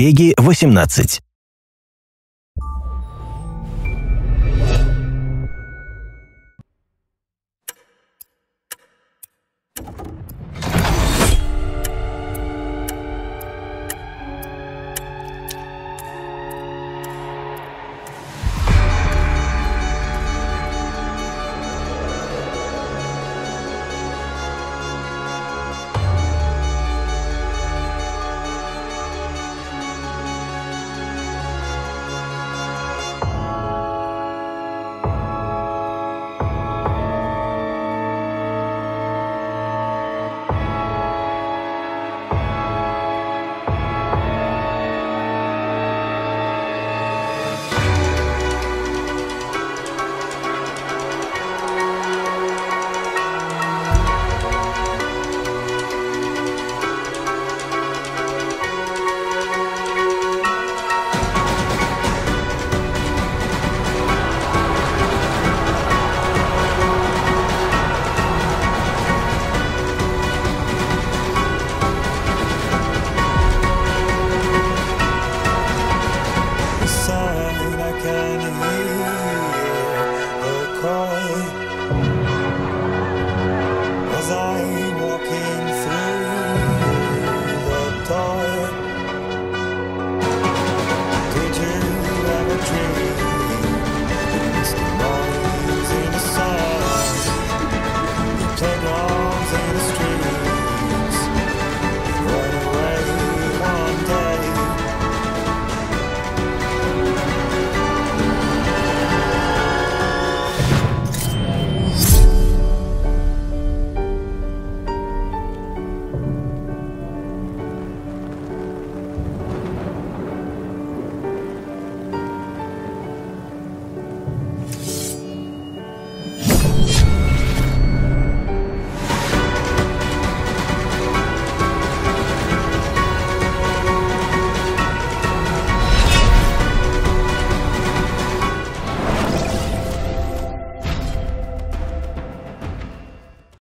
Пеги 18.